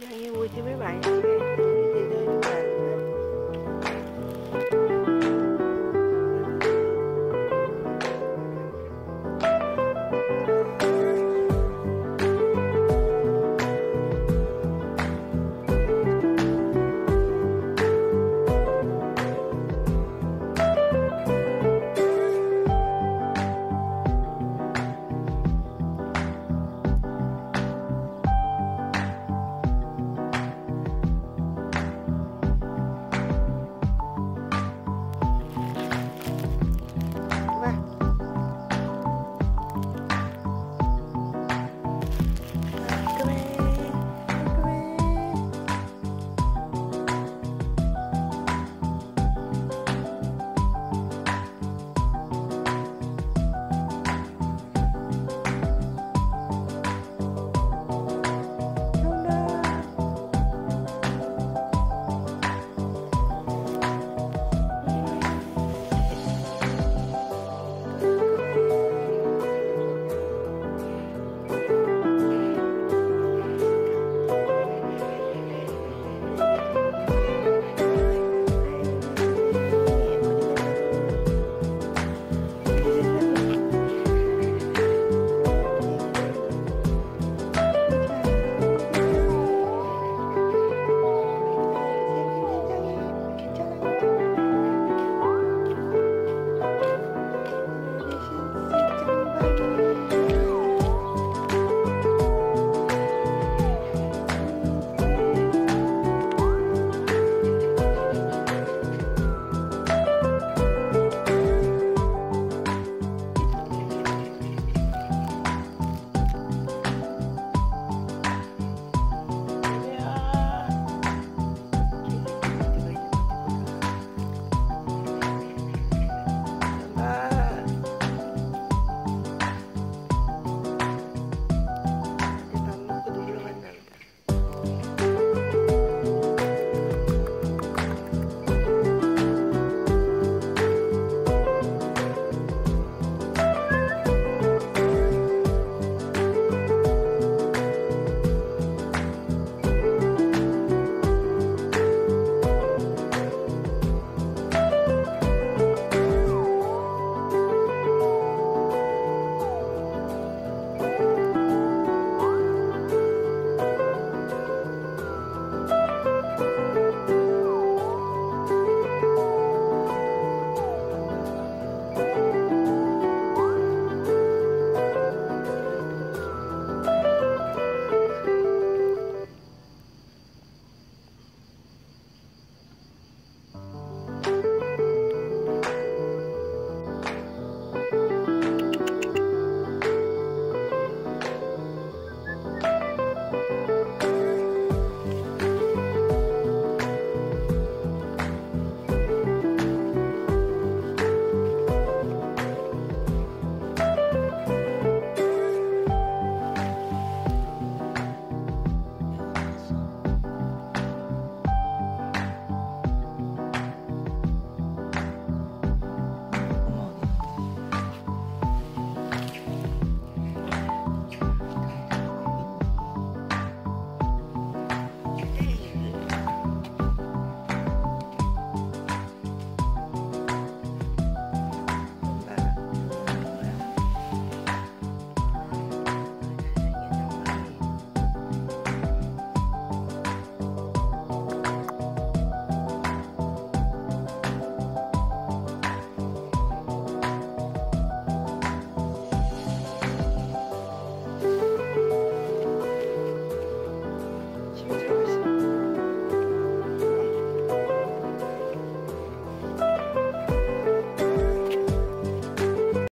Giang yêu vui chứ mấy bạn.